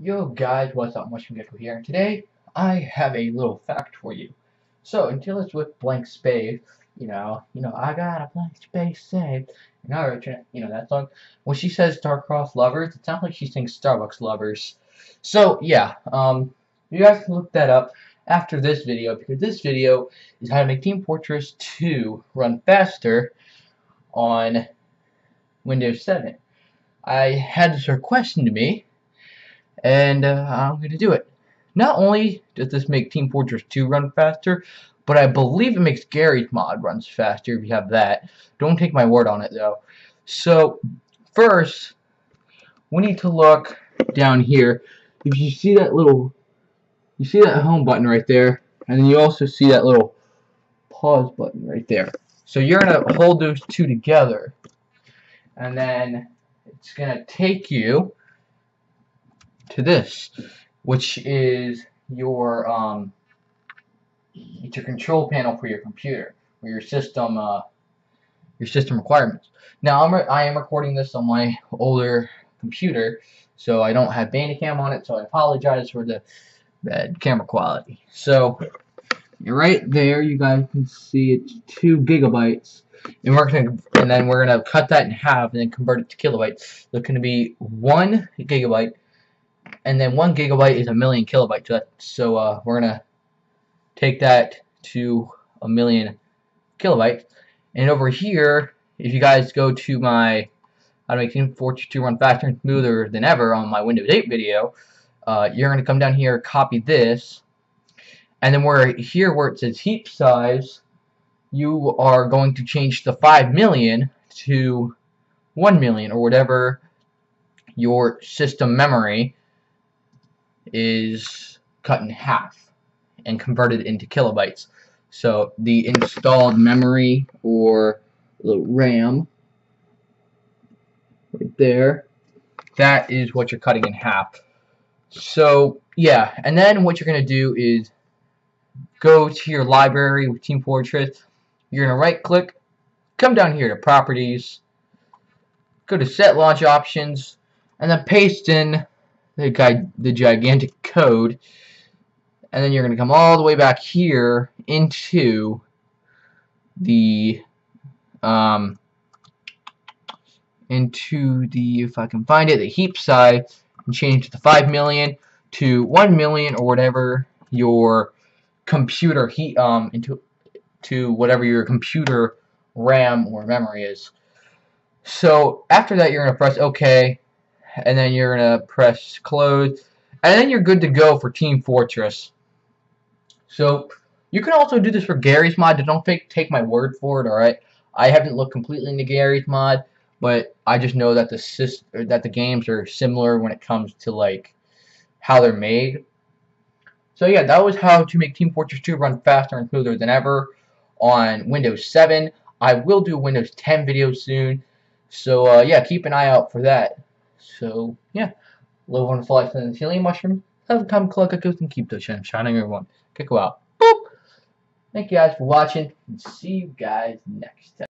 Yo guys, what's up? Mushroom Gecko here, and today I have a little fact for you. So, until it's with blank space, you know, you know, I got a blank space saved. And I you know, that song. When she says Star-Crossed Lovers, it sounds like she's saying Starbucks Lovers. So, yeah, um, you guys can look that up after this video, because this video is how to make Team Fortress 2 run faster on Windows 7. I had this requested to me, and uh, I'm going to do it. Not only does this make Team Fortress 2 run faster, but I believe it makes Garry's Mod runs faster if you have that. Don't take my word on it though. So, first, we need to look down here. If you see that little, you see that home button right there, and then you also see that little pause button right there. So you're going to hold those two together, and then it's going to take you to this, which is your um, it's your control panel for your computer or your system uh, your system requirements. Now I'm I am recording this on my older computer, so I don't have Bandicam on it, so I apologize for the bad camera quality. So right there, you guys can see it's two gigabytes. And we're gonna and then we're gonna cut that in half and then convert it to kilobytes. So it's gonna be one gigabyte and then one gigabyte is a million kilobytes. So uh, we're gonna take that to a million kilobytes. And over here, if you guys go to my how to make Team Fortress 2 run faster and smoother than ever on my Windows 8 video, uh, you're gonna come down here, copy this, and then where here where it says heap size, you are going to change the 5 million to 1 million or whatever your system memory is cut in half and converted into kilobytes. So the installed memory or the RAM right there, that is what you're cutting in half. So yeah, and then what you're going to do is go to your library with Team Fortress. You're going to right click, come down here to properties, go to set launch options, and then paste in the, guy, the gigantic code. And then you're going to come all the way back here into the um, into the if I can find it the heap size and change the 5 million to 1 million or whatever your computer heat um into to whatever your computer RAM or memory is. So after that you're gonna press OK and then you're gonna press close and then you're good to go for Team Fortress so you can also do this for Garry's Mod. Don't take, take my word for it, alright? I haven't looked completely into Garry's Mod, but I just know that the that the games are similar when it comes to like how they're made. So yeah, that was how to make Team Fortress 2 run faster and smoother than ever on Windows 7. I will do Windows 10 video soon. So uh, yeah, keep an eye out for that. So yeah, love wonderful life and healing mushroom. Have a come collect a ghost and keep the shine shining everyone. Kick out. Boop. Thank you guys for watching and see you guys next time.